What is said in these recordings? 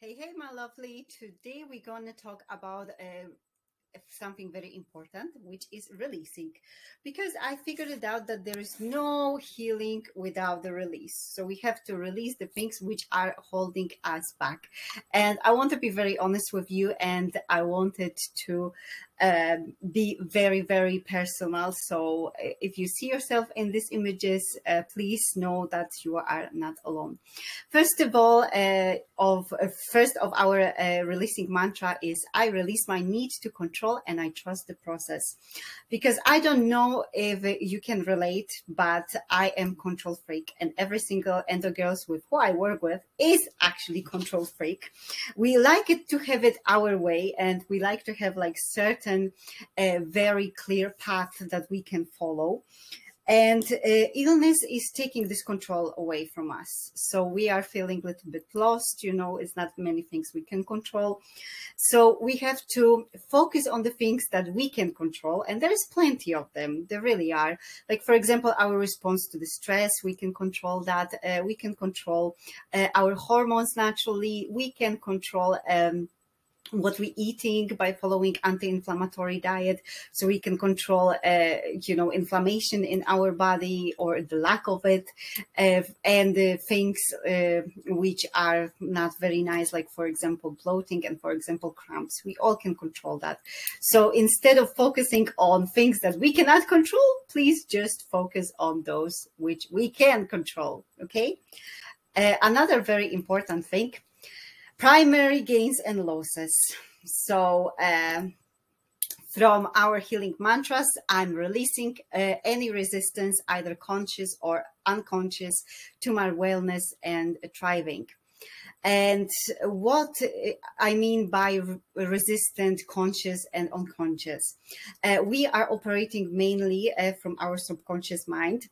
Hey, hey, my lovely. Today we're going to talk about uh, something very important, which is releasing. Because I figured out that there is no healing without the release. So we have to release the things which are holding us back. And I want to be very honest with you, and I wanted to um, be very, very personal. So uh, if you see yourself in these images, uh, please know that you are not alone. First of all, uh, of uh, first of our uh, releasing mantra is I release my need to control and I trust the process. Because I don't know if you can relate, but I am control freak and every single endo girls with who I work with is actually control freak. We like it to have it our way and we like to have like certain certain uh, very clear path that we can follow. And uh, illness is taking this control away from us. So we are feeling a little bit lost you know it's not many things we can control. So we have to focus on the things that we can control and there's plenty of them. There really are. Like for example our response to the stress we can control that uh, we can control uh, our hormones naturally. We can control um, what we're eating by following anti-inflammatory diet. So we can control uh, you know inflammation in our body or the lack of it uh, and things uh, which are not very nice like for example bloating and for example cramps. We all can control that. So instead of focusing on things that we cannot control please just focus on those which we can control okay? Uh, another very important thing primary gains and losses. So um, from our healing mantras, I'm releasing uh, any resistance, either conscious or unconscious, to my wellness and thriving. And what I mean by resistant, conscious, and unconscious, uh, we are operating mainly uh, from our subconscious mind.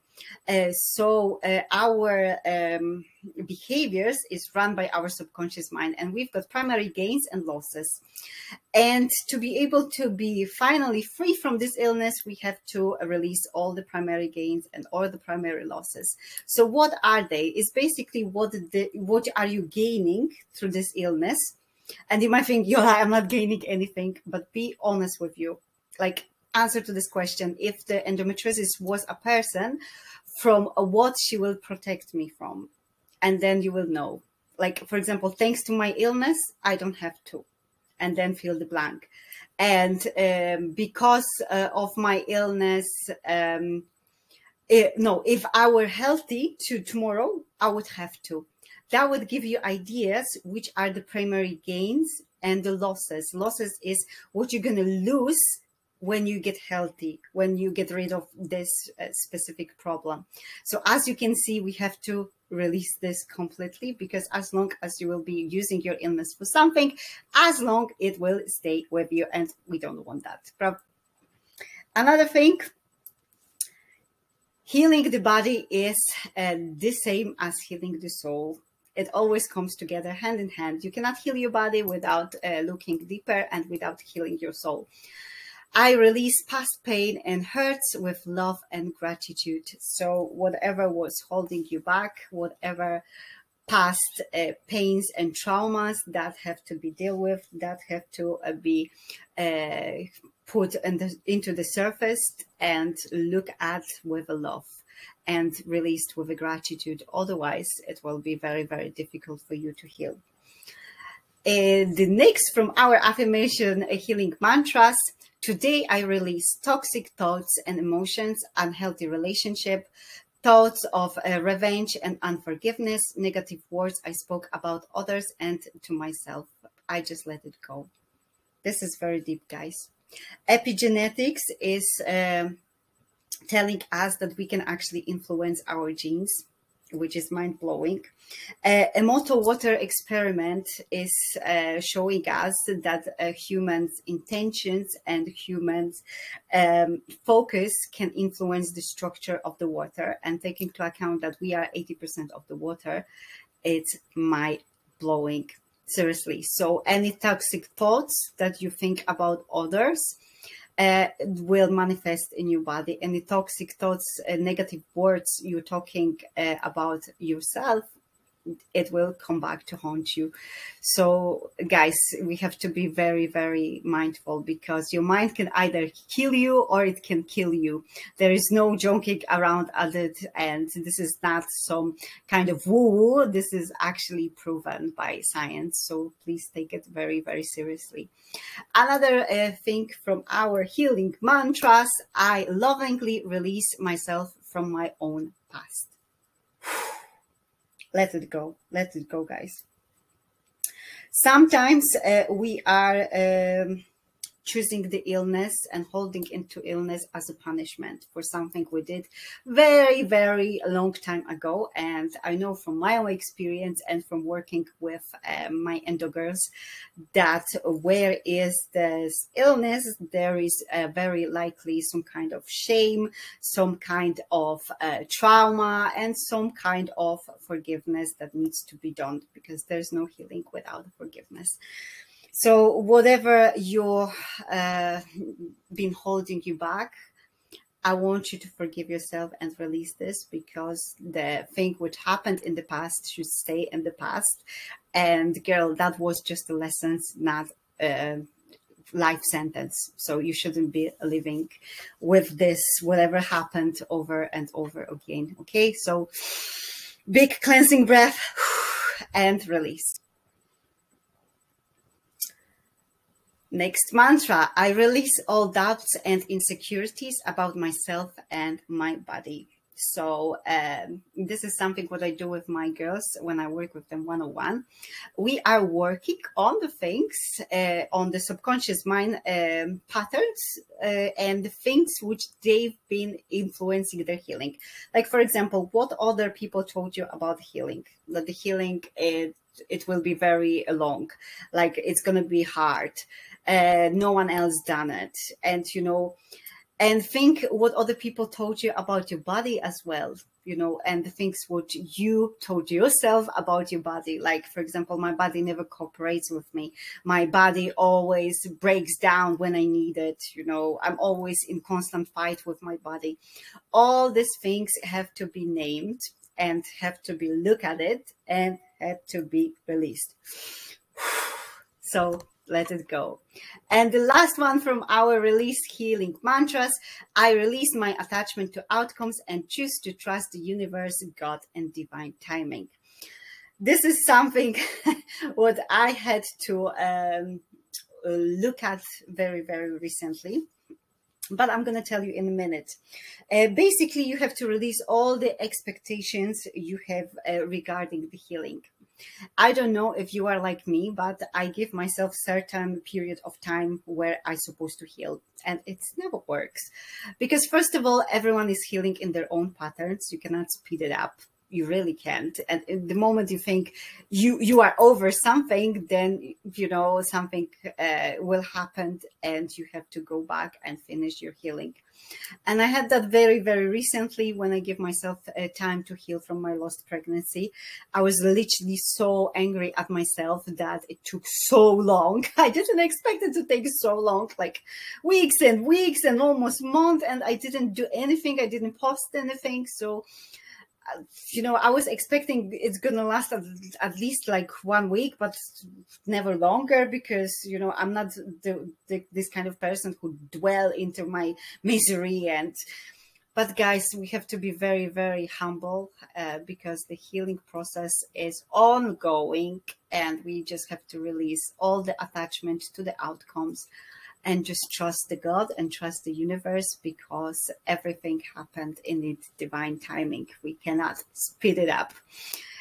Uh, so uh, our um, behaviors is run by our subconscious mind and we've got primary gains and losses. And to be able to be finally free from this illness we have to release all the primary gains and all the primary losses. So what are they? Is basically what the what are you gaining through this illness? And you might think yeah i'm not gaining anything but be honest with you. Like answer to this question if the endometriosis was a person from what she will protect me from. And then you will know. Like for example thanks to my illness i don't have to. And then fill the blank. And um, because uh, of my illness um, it, eh, no if i were healthy to tomorrow i would have to. That would give you ideas which are the primary gains and the losses. Losses is what you're going to lose when you get healthy, when you get rid of this uh, specific problem. So as you can see, we have to release this completely because as long as you will be using your illness for something, as long it will stay with you and we don't want that. Another thing, healing the body is uh, the same as healing the soul it always comes together hand in hand. You cannot heal your body without uh, looking deeper and without healing your soul. I release past pain and hurts with love and gratitude. So, whatever was holding you back, whatever past uh, pains and traumas that have to be dealt with, that have to uh, be uh, put the, into the surface and look at with a love and released with a gratitude. Otherwise, it will be very, very difficult for you to heal. Uh, the next from our affirmation healing mantras Today, I release toxic thoughts and emotions, unhealthy relationship, thoughts of uh, revenge and unforgiveness, negative words I spoke about others and to myself. I just let it go. This is very deep, guys. Epigenetics is uh, telling us that we can actually influence our genes which is mind blowing. Uh, Emoto water experiment is uh, showing us that uh, humans' intentions and humans' um, focus can influence the structure of the water. And taking into account that we are 80% of the water, it's mind blowing. Seriously. So, any toxic thoughts that you think about others, uh, will manifest in your body. Any toxic thoughts, uh, negative words you're talking uh, about yourself it will come back to haunt you. So, guys, we have to be very, very mindful because your mind can either heal you or it can kill you. There is no joking around at it, and this is not some kind of woo woo. This is actually proven by science. So, please take it very, very seriously. Another uh, thing from our healing mantras I lovingly release myself from my own past let it go. Let it go, guys. Sometimes uh, we are um, choosing the illness and holding into illness as a punishment for something we did very, very long time ago. And I know from my own experience and from working with uh, my endo girls that where is this illness, there is very likely some kind of shame, some kind of uh, trauma, and some kind of forgiveness that needs to be done because there's no healing without forgiveness. So whatever you're uh, been holding you back, I want you to forgive yourself and release this because the thing which happened in the past should stay in the past. And girl, that was just a lesson, not a life sentence. So you shouldn't be living with this, whatever happened over and over again. Okay. So big cleansing breath and release. Next mantra I release all doubts and insecurities about myself and my body. So, um, this is something what I do with my girls when I work with them one on one. We are working on the things, uh, on the subconscious mind um, patterns uh, and the things which they've been influencing their healing. Like, for example, what other people told you about healing? That the healing, it, it will be very long, like it's going to be hard uh, no one else done it. And you know and think what other people told you about your body as well you know and the things what you told yourself about your body. Like for example my body never cooperates with me. My body always breaks down when i need it you know. I'm always in constant fight with my body. All these things have to be named and have to be look at it and have to be released. So let it go. And the last one from our release healing mantras I release my attachment to outcomes and choose to trust the universe, God, and divine timing. This is something what I had to um, look at very, very recently. But I'm going to tell you in a minute. Uh, basically, you have to release all the expectations you have uh, regarding the healing I don't know if you are like me, but I give myself certain period of time where I supposed to heal and it never works because first of all, everyone is healing in their own patterns. You cannot speed it up. You really can't. And the moment you think you, you are over something, then, you know, something uh, will happen and you have to go back and finish your healing. And I had that very, very recently when I give myself uh, time to heal from my lost pregnancy. I was literally so angry at myself that it took so long. I didn't expect it to take so long, like weeks and weeks and almost month. And I didn't do anything. I didn't post anything. So you know, I was expecting it's to last at, at, least like one week, but never longer because, you know, I'm not the, the, this kind of person who dwell into my misery. And, but guys, we have to be very, very humble uh, because the healing process is ongoing and we just have to release all the attachment to the outcomes and just trust the God and trust the universe because everything happened in its divine timing. We cannot speed it up.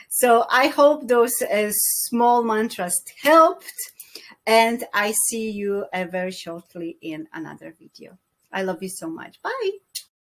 So I hope those uh, small mantras helped and I see you uh, very shortly in another video. I love you so much. Bye.